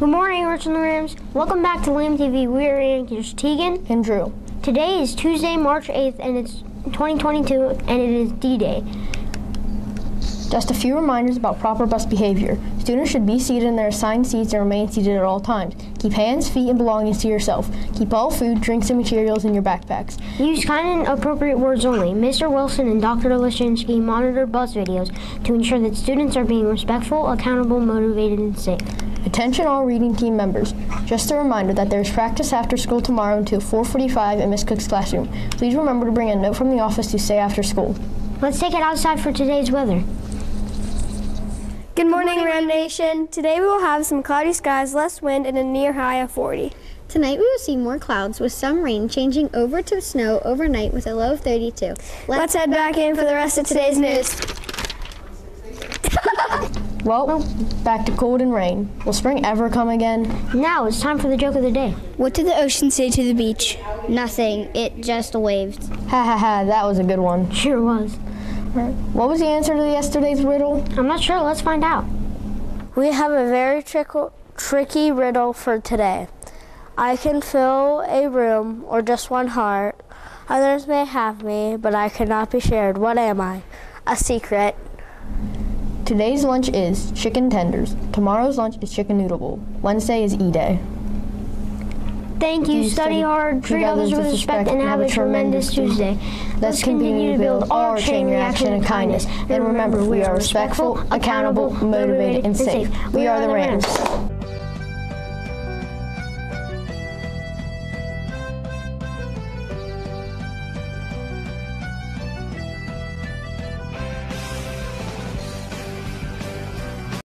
Good morning, Richland Rams. Welcome back to Ram TV. We are anchors Tegan and Drew. Today is Tuesday, March 8th, and it's 2022, and it is D-Day. Just a few reminders about proper bus behavior. Students should be seated in their assigned seats and remain seated at all times. Keep hands, feet, and belongings to yourself. Keep all food, drinks, and materials in your backpacks. Use kind and appropriate words only. Mr. Wilson and Dr. Lashinsky monitor bus videos to ensure that students are being respectful, accountable, motivated, and safe. Attention all reading team members. Just a reminder that there is practice after school tomorrow until 4.45 in Miss Cook's classroom. Please remember to bring a note from the office to stay after school. Let's take it outside for today's weather. Good morning, Good morning, Ram Nation. Today we will have some cloudy skies, less wind, and a near high of 40. Tonight we will see more clouds with some rain changing over to snow overnight with a low of 32. Let's, Let's head back in for the rest of today's news. Well, back to cold and rain. Will spring ever come again? Now it's time for the joke of the day. What did the ocean say to the beach? Nothing. It just waved. Ha ha ha, that was a good one. Sure was. What was the answer to yesterday's riddle? I'm not sure. Let's find out. We have a very tricky riddle for today. I can fill a room or just one heart. Others may have me, but I cannot be shared. What am I? A secret. Today's lunch is chicken tenders. Tomorrow's lunch is chicken noodle bowl. Wednesday is E-Day. Thank you. Study hard, treat others with respect, and have a tremendous Tuesday. Let's continue to build our chain reaction of kindness. And remember, we are respectful, accountable, motivated, and safe. We are the Rams.